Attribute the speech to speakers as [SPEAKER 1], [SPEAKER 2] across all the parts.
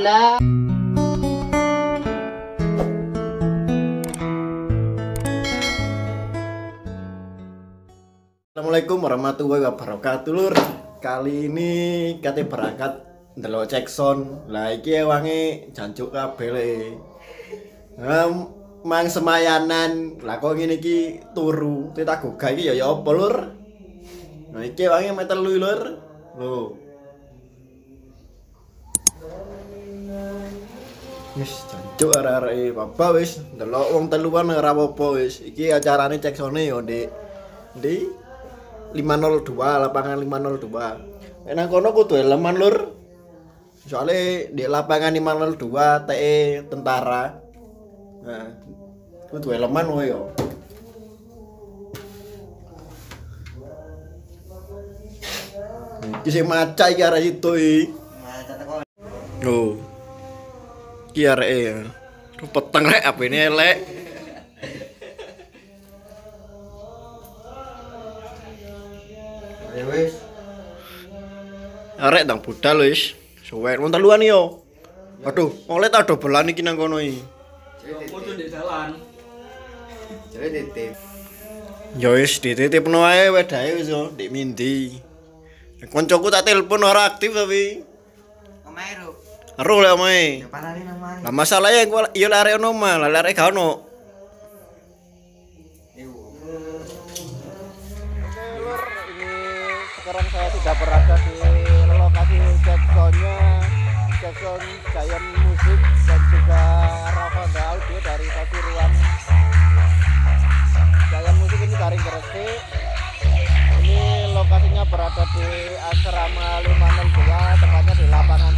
[SPEAKER 1] Assalamualaikum warahmatullahi wabarakatuh lur. Kali ini kate berangkat ndelok cek sound Lah iki wangi jancuk kabeh le. Em, Mang semayanan. Lah kok ngene iki turu? Kita gugah iki ya ya apa lur? Nah iki wangi meter lu lur. Lho Wis jancuk arek-arek papa wis ndelok wong teluan ora apa-apa wis. Iki acarane cek sone yo Dik. Di 502 lapangan 502 enak kono kudu eleman lur. Soalnya di lapangan 502 TE tentara. Nah kudu eleman woy yo. Iki sing maca iki arek itu iki. Oh. Iki arek ya. Peteng rek apa ini elek.
[SPEAKER 2] Ya wis.
[SPEAKER 1] Arek ndang budal wis. Suwe wong teluan yo. Aduh, oleh tak dobelan iki nang kono iki.
[SPEAKER 3] Foto di jalan.
[SPEAKER 2] Jadi titip.
[SPEAKER 1] Ya wis dititipno ae wedahe wis yo, Dik Mindi. Koncoku tak telepon ora aktif tapi.
[SPEAKER 2] Omae.
[SPEAKER 1] Ero lek omae.
[SPEAKER 2] Ya mana?
[SPEAKER 1] Lah masalahnya gua iya lek arek ono mah, lah arek gak ono. Sekarang saya sudah berada di lokasi Jacksonnya Jackson Giant Music dan juga Ravanda Audio dari Pasuruan Giant Music ini dari Gresik ini lokasinya berada di asrama 502 tepatnya di lapangan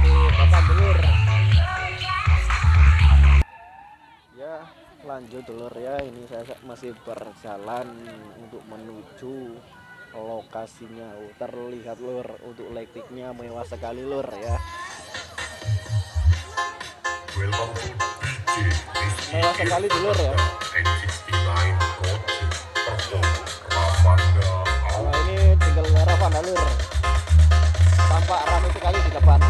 [SPEAKER 1] di depan telur ya lanjut telur ya. Ini saya masih berjalan untuk menuju lokasinya. Oh, terlihat lur untuk lightingnya mewah sekali lur ya. Mewah sekali telur ya.
[SPEAKER 4] And 69 Road perform Ramanda Out.
[SPEAKER 1] nah ini tinggal Ravan lur. Tampak ramai sekali di depan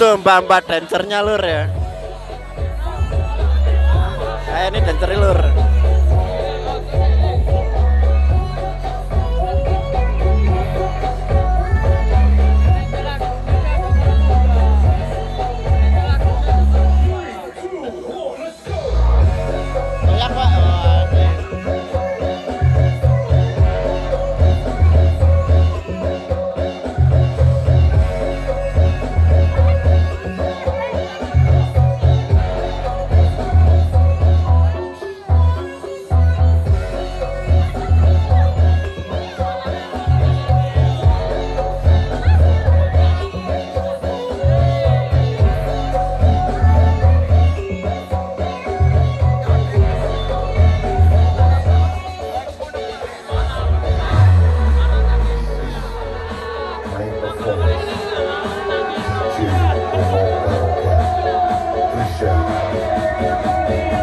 [SPEAKER 5] mbak-mbak dancernya lur ya. Kayak ini dancernya lur.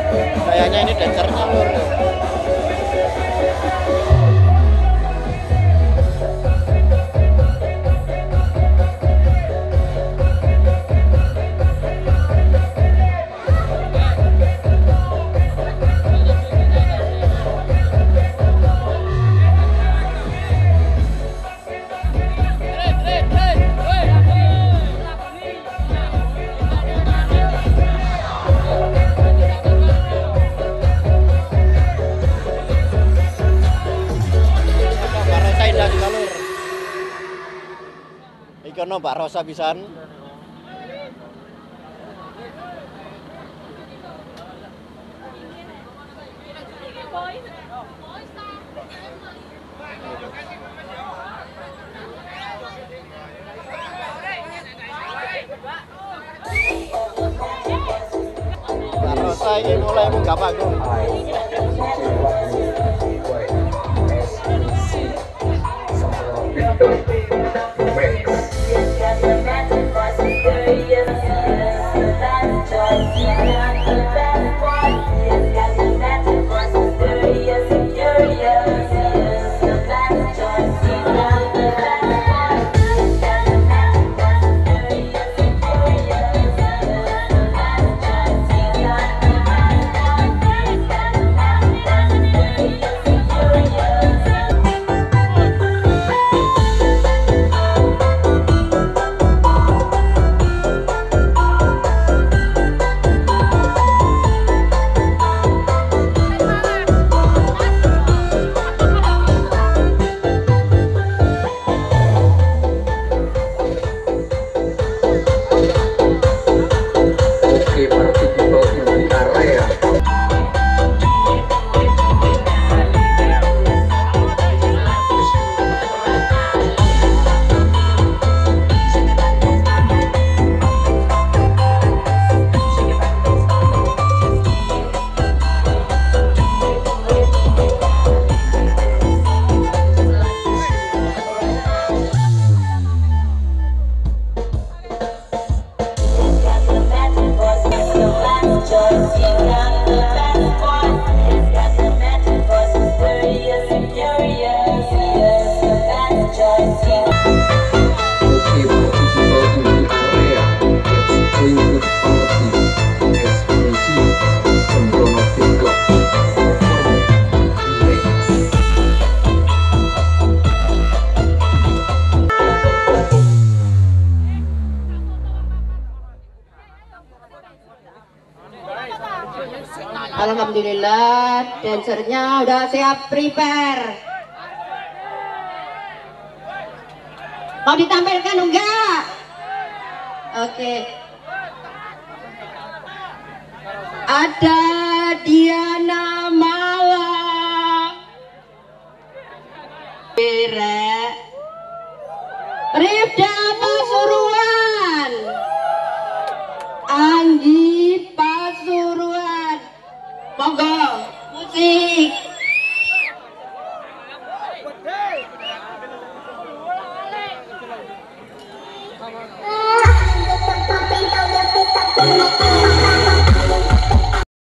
[SPEAKER 5] Kayaknya ini dancernya lur. Ono Mbak Rosa pisan. Mbak Rosa ini mulai munggah panggung.
[SPEAKER 6] Alhamdulillah, dancernya udah siap prepare. Mau ditampilkan enggak? Oke. Ada Diana